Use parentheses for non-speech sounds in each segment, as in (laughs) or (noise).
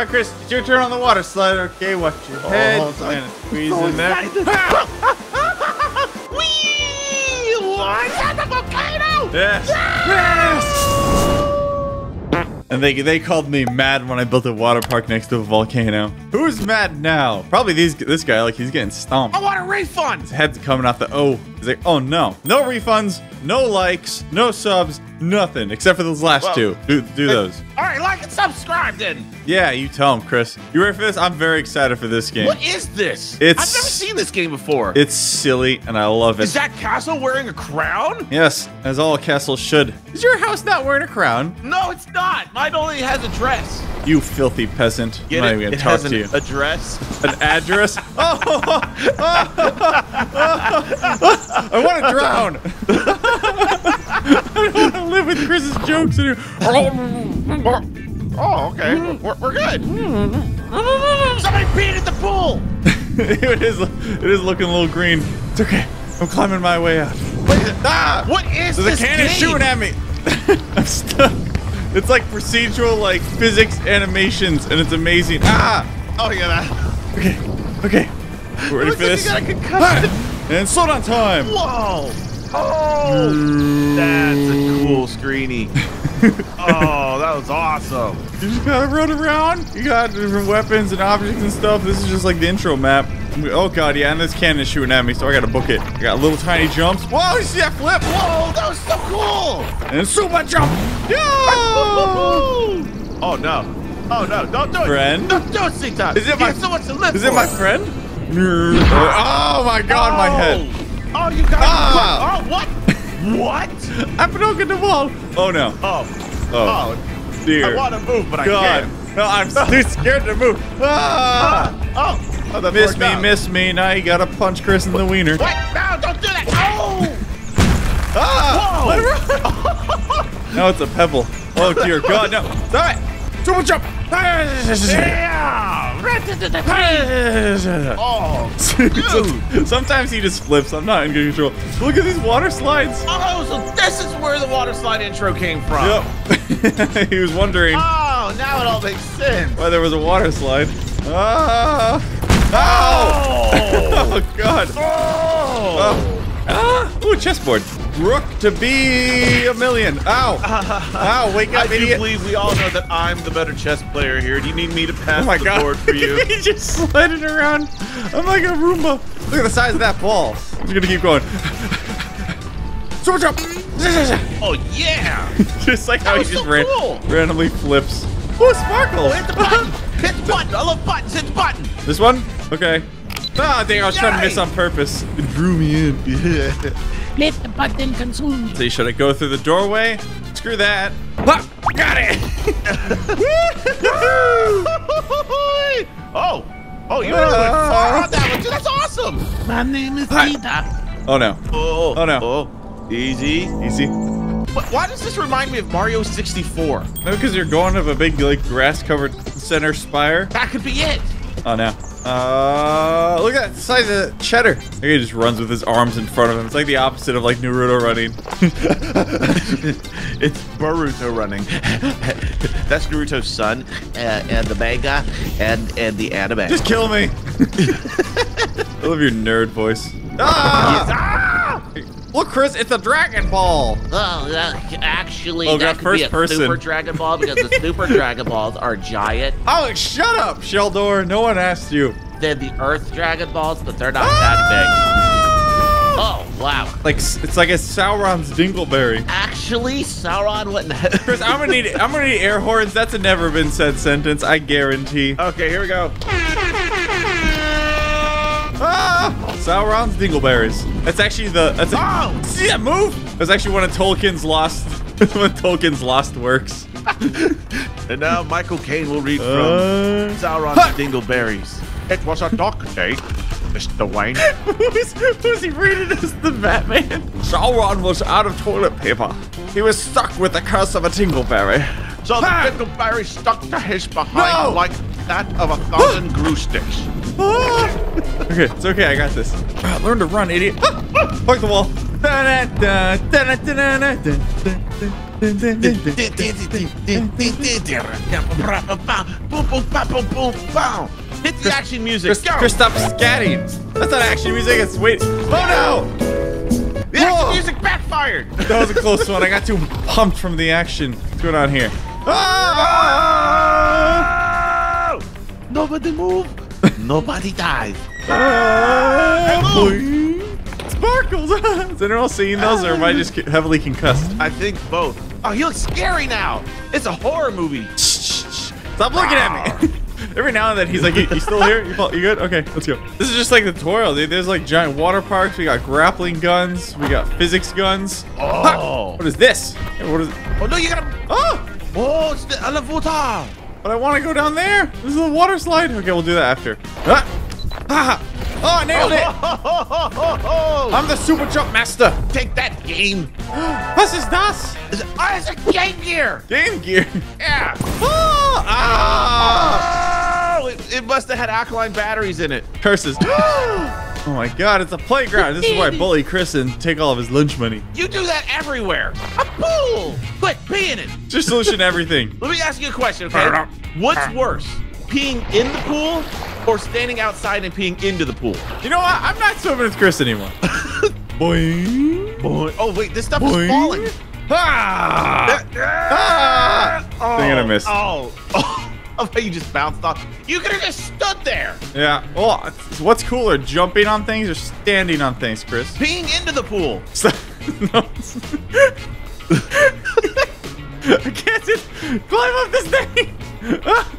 right, Chris, it's your turn on the water slide. Okay, watch your oh, head. Oh, sorry. and squeeze So in there. (laughs) Whee! Launch at the volcano! Yes. Yes. And they they called me mad when I built a water park next to a volcano. Who's mad now? Probably these this guy. Like he's getting stomped. I want a refund! His head's coming off the O. He's like, oh no, no refunds, no likes, no subs, nothing except for those last Well, two. Do do those. All right, like and subscribe then. Yeah, you tell him, Chris. You ready for this? I'm very excited for this game. What is this? It's- I've never seen this game before. It's silly and I love it. Is that castle wearing a crown? yes, as all castles should. Is your house not wearing a crown? No, it's not. Mine only has a dress. You filthy peasant. Get I'm not it? even It gonna talk has to an you. address. An address? Oh, (laughs) (laughs) (laughs) I want to drown. (laughs) I don't want to live with Chris's jokes anymore. Oh, okay. We're, we're good. Somebody peed at the pool. (laughs) it is. It is looking a little green. It's okay. I'm climbing my way out. Ah! What is There's a this cannon game? shooting at me. (laughs) I'm stuck. It's like procedural, like physics animations, and it's amazing. Ah! Oh yeah, that. Okay. Okay. We're ready Looks for like this. you got a concussion. And slow down time. Whoa! Oh, mm. that's a cool screeny. (laughs) oh, that was awesome. You just gotta run around. You got different weapons and objects and stuff. This is just like the intro map. Oh god, yeah, and this cannon is shooting at me, so I gotta book it. I got little tiny jumps. Whoa, you see that flip? Whoa, that was so cool! And super jump. Yeah! (laughs) Oh no! Oh no! Don't do it! Friend? Don't do it, Sita! Is it my- so much to live Is for. it my friend? Oh my god, my head. Oh, you got Ah! Oh, what? what? I broke the wall. Oh no. Oh. Oh, I dear. want to move, but I can't. No, I'm (laughs) too scared to move. Ah! Oh. Oh, that Miss me, out. miss me. Now you gotta punch Chris in the wiener. Wait, no, don't do that. Oh! Ah! Whoa! (laughs) No, it's a pebble. Oh dear God, no! Stop it! Super jump! Yeah! Oh, dude! (laughs) Sometimes he just flips. I'm not in control. Look at these water slides. Oh, so this is where the water slide intro came from. Yep. (laughs) he was wondering Oh, now it all makes sense. why there was a water slide. Ah! Ow! Oh! (laughs) Oh God! oh! Oh. Ah! Ooh, chessboard. Rook to be a million. Ow! (laughs) Ow! Wake up, I up, do believe we all know that I'm the better chess player here. Do you need me to pass Oh my the god. board for you? (laughs) he just slid it around. I'm like a Roomba. Look at the size of that ball. I'm just gonna keep going. (laughs) Super jump! oh yeah! just like how he just so ran, cool. randomly flips. Oh, sparkles! Oh, hit the button! hit the button! I love buttons. Hit the button. this one? Okay. Ah, dang, I was trying to miss on purpose. It drew me in. Let the button consume. So should I go through the doorway? Screw that. Ah, got it! (laughs) oh, oh, you went far on that one too. That's awesome. My name is Hi. Rita. Oh no. Oh, Oh, no. Oh, easy. Easy. But why does this remind me of Mario 64? No, because you're going up a big, like, grass-covered center spire. That could be it. Oh no. Uh, look at the size of Cheddar. Look, he just runs with his arms in front of him. It's like the opposite of like Naruto running. (laughs) it's Boruto running. (laughs) That's Naruto's son, uh, and the manga, and and the anime. just kill me. (laughs) I love your nerd voice. Ah! Ah! Look, Chris, it's a Dragon Ball. Oh, that, actually, Oh, that God, could first be a person. Super Dragon Ball because the (laughs) Super Dragon Balls are giant. Oh, shut up, Sheldor. No one asked you. Then the Earth Dragon Balls, but they're not that Ah! big. Oh, wow. Like it's like a Sauron's Dingleberry. Actually, Sauron wouldn't. (laughs) Chris, I'm gonna need I'm gonna need air horns. That's a never been said sentence. I guarantee. Okay, here we go. (laughs) Ah! Sauron's Dingleberries. That's actually the. That's a, Oh! See that move? That's actually one of Tolkien's lost. (laughs) one of Tolkien's lost works. (laughs) And now Michael Caine will read from Uh, Sauron's Dingleberries. It was a dark day, Mr. Wayne. who's, who's he reading as the Batman? Sauron was out of toilet paper. He was stuck with the curse of a Dingleberry. So the Dingleberry stuck to his behind No! like that of a thousand (gasps) glue sticks. (laughs) Okay, it's okay. I got this. Ah, learn to run, idiot. (laughs) Fuck the wall. Hit the action music. Chris, Go. Chris, stop scatting. That's not action music. It's wait. Oh no! The action music backfired. That was a close one. I got too pumped from the action. What's going on here? Ah! Oh! Nobody move. (laughs) Nobody dies. Hello. Boing. Sparkles! (laughs) Is anyone else seeing those, or am I just heavily concussed? I think both. Oh, he looks scary now. It's a horror movie. Stop looking at me! (laughs) Every now and then he's like, "You, you still here? You, you good? Okay, let's go." This is just like the tutorial. dude. There's like giant water parks. We got grappling guns. We got physics guns. Oh. What is this? What is? Oh no, you gotta. Oh! Oh, it's the elevator. But I want to go down there. This is a water slide. Okay, we'll do that after. Ah! Ah! Oh, I nailed it! (laughs) I'm the super jump master. Take that game. (gasps) Was ist das? It's, oh, it's a Game Gear. Game Gear. Yeah. Ah! (laughs) ah! Oh, it, it must have had alkaline batteries in it. Curses. (gasps) (gasps) oh my god, it's a playground. This is why I (laughs) bully Chris and take all of his lunch money. You do that everywhere. A pool. Quit peeing it. Just solution everything. (laughs) Let me ask you a question, okay? What's worse, peeing in the pool or standing outside and peeing into the pool? You know what? I'm not swimming with Chris anymore. (laughs) Boing. Boy. Oh wait, this stuff Boing. is falling. Ah! Ah! Oh, Thing I missed. Oh. oh. Oh, you just bounced off. You could have just stood there. Yeah. Well, what's cooler, jumping on things or standing on things, Chris? Peeing into the pool. (laughs) So- no. (laughs) I can't just climb up this thing. Ah,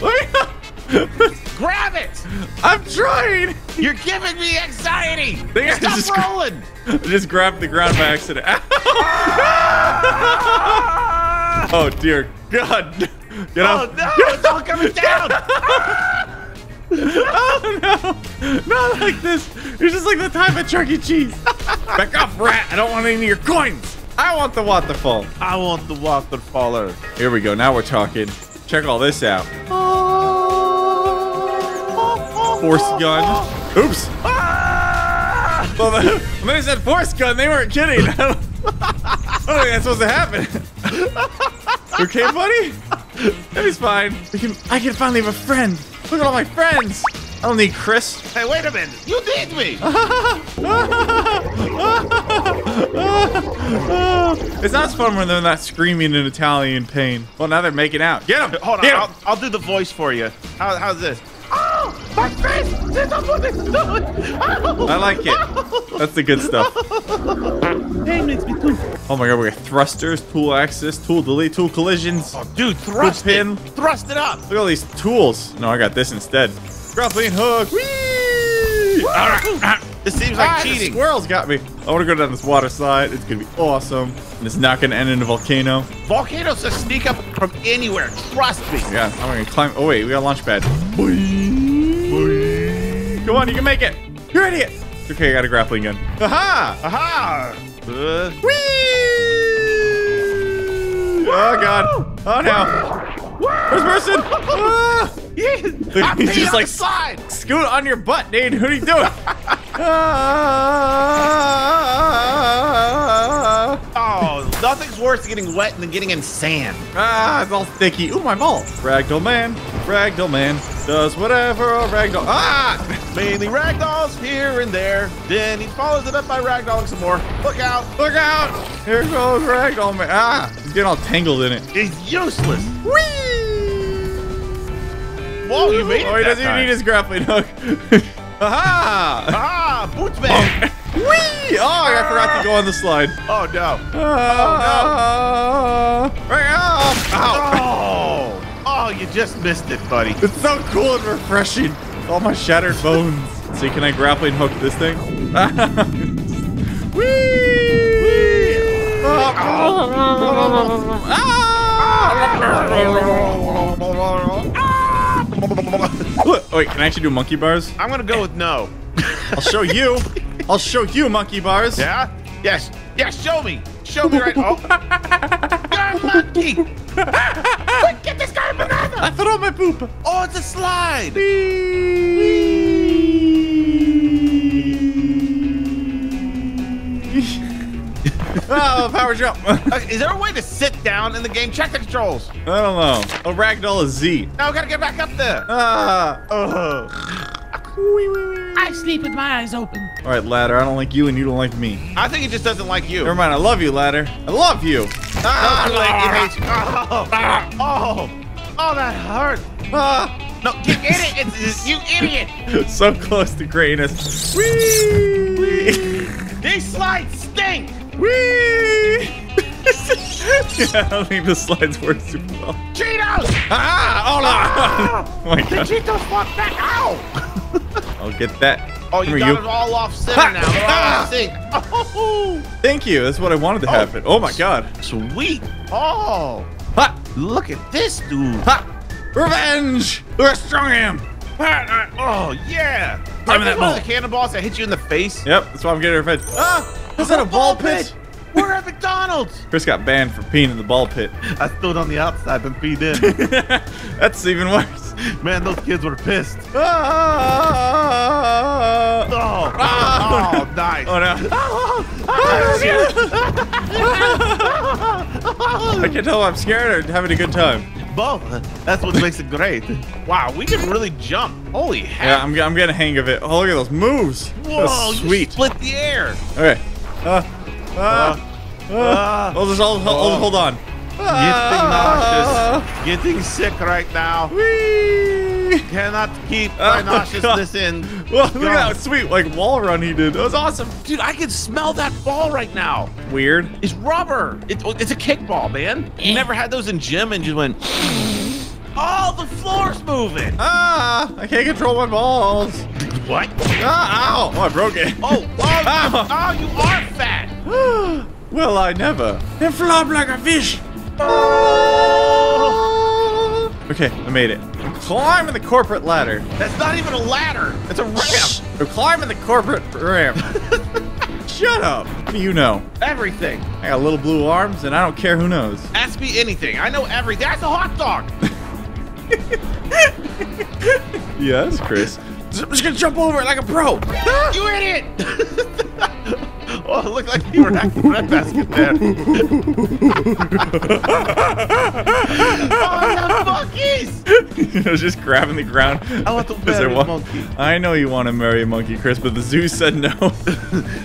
Let me Grab it. I'm trying. You're giving me anxiety. Think I Stop just- rolling. I just grabbed the ground by accident. (laughs) oh dear God. Get Oh up. no, it's all coming (laughs) down. (laughs) Oh no! Not like this! You're just like the time at Chuck E. Cheese! (laughs) Back off, rat! I don't want any of your coins! I want the waterfall! I want the waterfaller. Here we go, now we're talking. Check all this out. Force gun. Oops! Ah! Well, the, when they said force gun, they weren't kidding. I don't think that's supposed to happen. okay, buddy? He's fine. We can, I can finally have a friend. Look at all my friends. I don't need Chris. Hey, wait a minute. You need me. (laughs) it's not as fun when they're not screaming in Italian pain. Well, now they're making out. Get him! Hold on, him! I'll, I'll do the voice for you. How, how's this? Oh, my face! I like it. That's the good stuff. (laughs) Hey, makes me too. Oh my god, we got thrusters, tool access, tool delete, tool collisions. Oh, dude, thrust pin. it. Thrust it up. Look at all these tools. No, I got this instead. Grappling hook. Whee! Ah, This seems like ah, the cheating. squirrels got me. I want to go down this water slide. It's gonna be awesome. And it's not gonna end in a volcano. Volcanoes just sneak up from anywhere. Trust me. Yeah, I'm gonna climb. Oh wait, we got a launch pad. Boing. Boing. Come on, you can make it. You're an idiot. Okay, I got a grappling gun. Aha! Aha! Uh, Whee! Oh god. Oh no. First person. Ah! (laughs) He's just like- the slide. Scoot on your butt, dude. What are you doing? (laughs) ah, Oh, nothing's worse than getting wet than getting in sand. ah, it's all sticky. Ooh, my ball. Ragdoll man. Ragdoll man does whatever a ragdoll. Ah! Mainly ragdolls here and there. Then he follows it up by ragdolling some more. Look out. Look out! Here goes ragdoll man. Ah! He's getting all tangled in it. He's useless. Whee! Whoa, you made it Oh, he doesn't even need his grappling hook. (laughs) Aha! Ah, boots man. Whee! Oh, I forgot to go on the slide. Oh, no. Ah, Right off! Ow! Oh, oh, you just missed it, buddy. It's so cool and refreshing. All my shattered bones. See, can I grappling hook this thing? (laughs) Whee! (laughs) Wait, can I actually do monkey bars? I'm gonna go with no. I'll show you. I'll show you monkey bars. Yeah? Yes. Yes, show me. Show me right. Oh. (laughs) You're monkey. Quick, get this banana. I throw my poop. Oh, it's a slide. (laughs) Oh, power jump. (laughs) I Uh, Is there a way to sit down in the game? Check the controls. I don't know. Oh, ragdoll is Z. Now I gotta get back up there. Ah. Uh, I sleep with my eyes open. All right, ladder. I don't like you, and you don't like me. I think he just doesn't like you. Never mind. I love you, ladder. I love you. Ah, too late. He hates you. Oh, oh, oh, that hurt. Ah. No, you idiot! It's, you idiot! (laughs) so close to greatness. Whee! These slides stink. Whee! (laughs) yeah, I don't think the slides work super well. Cheetos! Ah! Oh no! (laughs) Oh my The god! Cheetos fuck back. Ow! I'll get that. Oh, you Come got here, it all off center Ha! now. Ah! off. Oh, Thank you. That's what I wanted to happen. Oh my god. sweet. Oh! Look at this dude. Ha! Revenge! Look how strong I am. Oh yeah. Climb Are that ball. the cannonballs that hit you in the face? Yep, that's why I'm getting revenge. Ah! Is that a ball pit? We're at McDonald's. (laughs) Chris got banned for peeing in the ball pit. I stood on the outside and peed in. (laughs) that's even worse. Man, those kids were pissed. Ah! (laughs) Oh, Ah! oh, nice. Oh no. (laughs) I can tell if I'm scared or having a good time. Both. That's what makes it great. Wow, we can really jump. Holy heck. Yeah, I'm, I'm getting a hang of it. Oh, look at those moves. Whoa, sweet. split the air. Okay. Uh, uh, uh, uh, I'll just hold, hold, hold on. Getting nauseous. Getting sick right now. Whee! Cannot keep Oh my nauseousness in. Well, look at that sweet like wall run he did. That was awesome. Dude, I can smell that ball right now. Weird. It's rubber. It, it's a kickball, man. You never had those in gym and just went. (gasps) Oh, the floor's moving. Ah, I can't control my balls. What? Ah, ow! Oh, I broke it. Oh, oh, (laughs) Ow. oh, you are fat. (gasps) well, I never. And flop like a fish. Okay, I made it. I'm climbing the corporate ladder. That's not even a ladder. It's a ramp. We're climbing the corporate ramp. (laughs) Shut up. What do you know? Everything. I got little blue arms, and I don't care who knows. Ask me anything. I know everything. That's a hot dog. (laughs) Yes, Chris. I'm just gonna jump over it like a pro. you idiot. (laughs) oh, it looked like you were acting red basket there. (laughs) oh, the monkeys. (laughs) I was just grabbing the ground. I want to (laughs) Because I marry a monkey. I know you want to marry a monkey, Chris, but the zoo said no.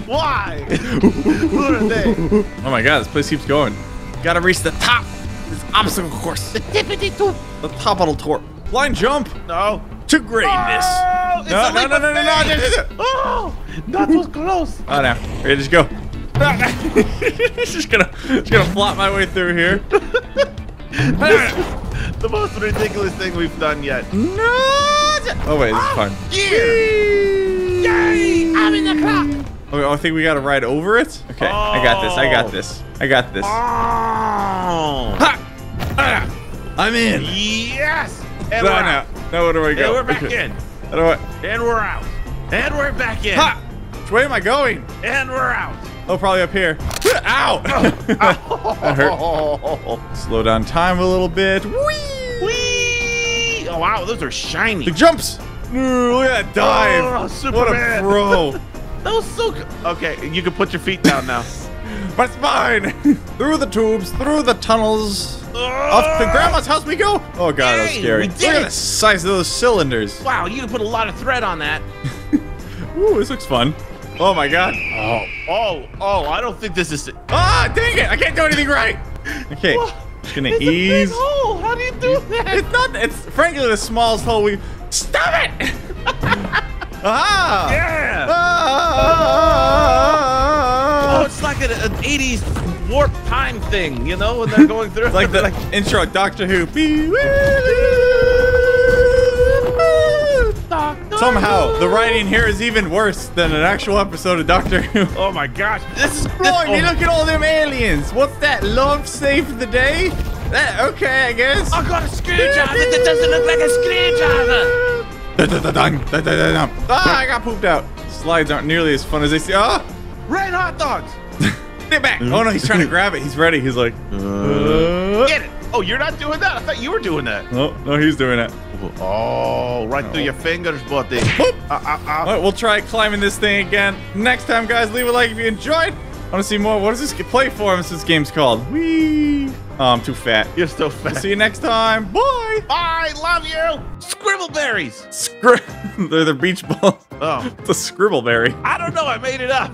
Why? Who are they? oh my god, this place keeps going. Gotta reach the top. This obstacle course. The tippity toop. The top of the tour. Blind jump No. to greatness. It's No, a no, leap no, of no, no, no, faith. no, no, no. Oh, that was close. Oh no. Ready, just go. (laughs) just gonna just gonna flop my way through here. (laughs) The most ridiculous thing we've done yet. no! Oh wait, this is fun. Yeah. Yay! I'm in the clock. Okay, I think we gotta ride over it. Okay, I got this. I got Oh. this. I got this. Oh. Ha! Ah! I'm in. Yes. And No, no. Now where do I go? And we're back Okay. in. I? And we're out. And we're back in. Ha! Which way am I going? And we're out. Oh, probably up here. (laughs) Ow! Oh. (laughs) that hurt. Slow down time a little bit. Whee! Whee! Oh wow, those are shiny. The jumps. Ooh, look at that dive. Oh, what a Superman. pro. (laughs) That was so good. Okay, you can put your feet down now. but it's fine. through the tubes, through the tunnels. Up to grandma's house we go. Oh god, that was Yay, scary. Look at the size of those cylinders. Wow, you can put a lot of thread on that. (laughs) Ooh, this looks fun. Oh my god. Oh, oh, oh! I don't think this is. Ah, dang it! I can't do anything right. Okay, just gonna It's a big ease. hole. How do you do that? It's not. It's frankly the smallest hole we. Stop it! (laughs) ah! Yeah. Ah! Oh, it's like an, an 80s warp time thing, you know, when they're going through. like the (laughs) intro of Doctor Who. Somehow, the writing here is even worse than an actual episode of Doctor Who. (laughs) Oh my gosh, this is. Blimey, oh, look at all them aliens. What's that? Love saved the day? That okay, I guess. I got a screwdriver that doesn't look like a screwdriver. Ah, I got pooped out. Slides aren't nearly as fun as they see. Ah, Red hot dogs. Get back. Oh no, he's trying to grab it. He's ready. He's like, uh, Get it. Oh, you're not doing that. I thought you were doing that. no, no, he's doing it. Oh, right through your fingers, buddy. Boop. Uh, uh, uh. Right, we'll try climbing this thing again next time, guys. Leave a like if you enjoyed. want to see more. What is this play forms this game's called? Wee. Oh, I'm too fat. You're so fat. See you next time. Bye. Bye. Love you. Scribbleberries. Scri- (laughs) They're the beach balls. Oh, It's a scribbleberry. I don't know. I made it up.